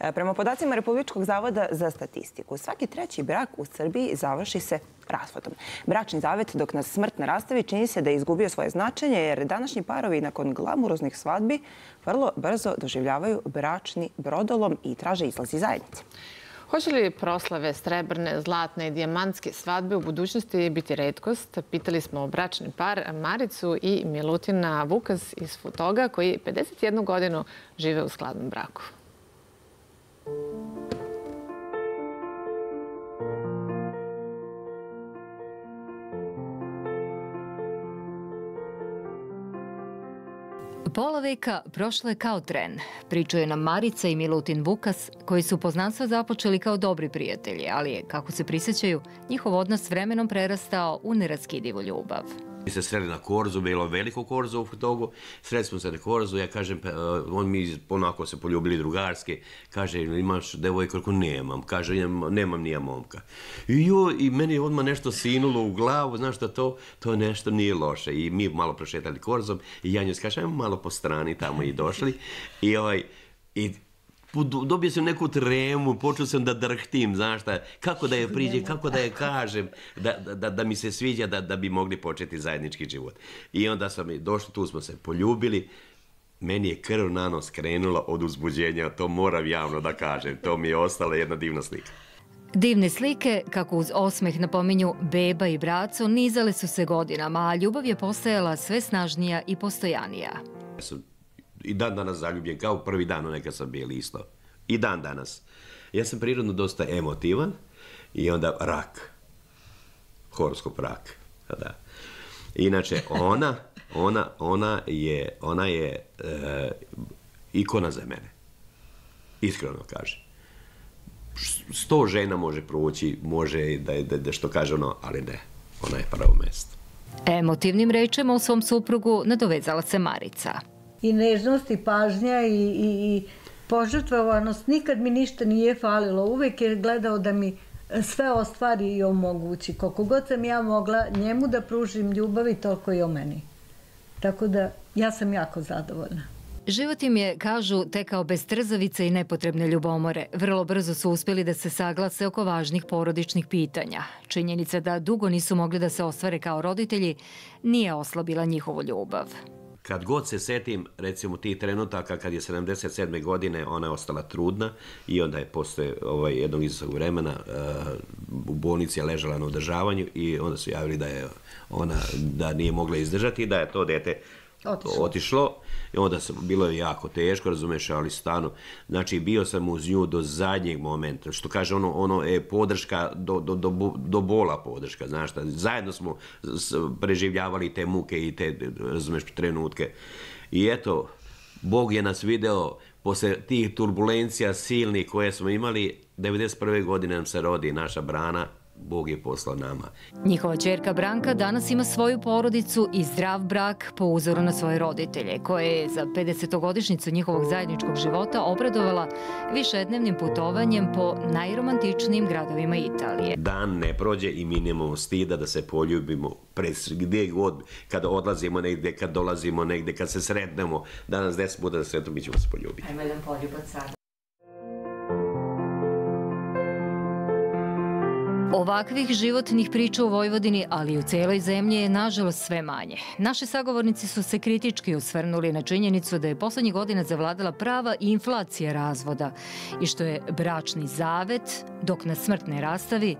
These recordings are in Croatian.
E, Prema podacima Republičkog zavoda za statistiku, svaki treći brak u Srbiji završi se razvodom. Bračni zavet dok nas smrt ne rastavi čini se da je izgubio svoje značenje jer današnji parovi nakon glamuroznih svadbi vrlo brzo doživljavaju bračni brodolom i traže izlaz iz zajednice. Hoće li proslave srebrne, zlatne i dijamantske svadbe u budućnosti biti redkost? Pitali smo bračni par Maricu i Milutina Vukas iz Futoga koji 51 godinu žive u skladnom braku. Pola veka prošlo je kao tren. Pričaju nam Marica i Milutin Vukas, koji su poznanstva započeli kao dobri prijatelji, ali je, kako se prisjećaju, njihov odnos vremenom prerastao u neraskidivu ljubav. Mi se sreli na korzu, bilo veliko korzo u togu, sreli smo se na korzu, ja kažem, pa, on mi onako se poljubili drugarski, kaže, imaš devojku, ako nemam, kaže, nemam nija momka. I, jo, I meni je odmah nešto sinulo u glavu, znaš da to, to nešto nije loše. I mi malo prošetali korzom i ja njoj kaže, ajmo malo po strani tamo i došli. I ovaj, i dobio sam neku tremu, počeo sam da drhtim, znaš šta, kako da je priđe, kako da je kažem, da, da, da mi se sviđa da, da bi mogli početi zajednički život. I onda sam i došli, tu smo se poljubili, meni je krv na nos krenula od uzbuđenja, to moram javno da kažem, to mi je ostala jedna divna slika. Divne slike, kako uz osmeh napominju beba i braco, nizale su se godinama, a ljubav je postajala sve snažnija i postojanija. Ja sam i dan danas zaljubljen, kao prvi dan neka sam bili isto. I dan danas. Ja sam prirodno dosta emotivan i onda rak. Horoskop rak. Da. Inače, ona, ona, ona je, ona je e, ikona za mene. Iskreno kažem. Sto žena može proći, može da, da, da što kaže ono, ali ne. Ona je pravo mesto. Emotivnim rečima u svom suprugu nadovezala se Marica i nežnost i pažnja i, i, i požrtvovanost. Nikad mi ništa nije falilo. Uvek je gledao da mi sve ostvari i omogući. Koliko god sam ja mogla njemu da pružim ljubavi, toliko i o meni. Tako da ja sam jako zadovoljna. Život im je, kažu, tekao bez trzavice i nepotrebne ljubomore. Vrlo brzo su uspjeli da se saglase oko važnih porodičnih pitanja. Činjenica da dugo nisu mogli da se ostvare kao roditelji nije oslabila njihovu ljubav kad god se setim, recimo, tih trenutaka kad je 77. godine ona je ostala trudna i onda je posle ovaj, jednog izasog vremena uh, u bolnici je ležala na održavanju i onda su javili da je ona da nije mogla izdržati da je to dete otišlo. otišlo. I onda sam, bilo je jako teško, razumeš, ali stano. Znači, bio sam uz nju do zadnjeg momenta. Što kaže, ono, ono je podrška, do, do, do, do bola podrška, znaš šta. Zajedno smo preživljavali te muke i te, razumeš, trenutke. I eto, Bog je nas video posle tih turbulencija silnih koje smo imali, 91. godine nam se rodi naša brana, Bog je poslao nama. Njihova čerka Branka danas ima svoju porodicu i zdrav brak po uzoru na svoje roditelje, koje je za 50-godišnicu njihovog zajedničkog života obradovala višednevnim putovanjem po najromantičnijim gradovima Italije. Dan ne prođe i mi nemamo stida da se poljubimo pred gdje god, kada odlazimo negde, kad dolazimo negde, kad se sretnemo, danas deset bude da sretno, mi ćemo se poljubiti. Ajmo jedan poljubac sad. Ovakvih životnih priča u Vojvodini, ali i u celoj zemlji je nažalost sve manje. Naši sagovornici su se kritički osvrnuli na činjenicu da je poslednjih godina zavladala prava inflacija razvoda i što je bračni zavet, dok na smrt ne rastavi,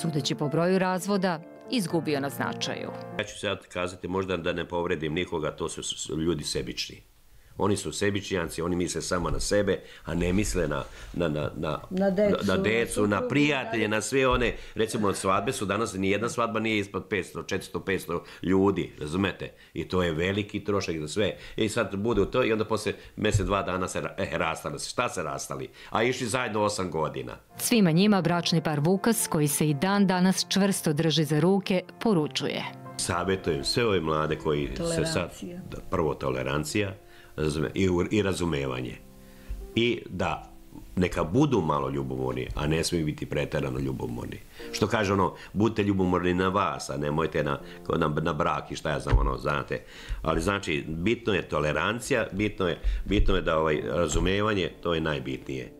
sudeći po broju razvoda, izgubio na značaju. Ja ću sad kazati možda da ne povredim nikoga, to su ljudi sebični. Oni su sebičijanci, oni misle samo na sebe, a ne misle na, na, na, na, na decu, na, decu, na prijatelje, na sve one, recimo svadbe su danas, ni jedna svadba nije ispod 500, 400, 500 ljudi, razumete? I to je veliki trošak za sve. I sad bude to i onda posle mjesec, dva dana se eh, rastali se. Šta se rastali? A išli zajedno osam godina. Svima njima bračni par Vukas, koji se i dan danas čvrsto drži za ruke, poručuje. Savjetujem sve ove mlade koji se sad, prvo tolerancija, i, i razumevanje. I da neka budu malo ljubomorni, a ne smiju biti preterano ljubomorni. Što kaže ono, budite ljubomorni na vas, a nemojte na, na, na brak i šta ja znam, ono, znate. Ali znači, bitno je tolerancija, bitno je, bitno je da ovaj razumevanje, to je najbitnije.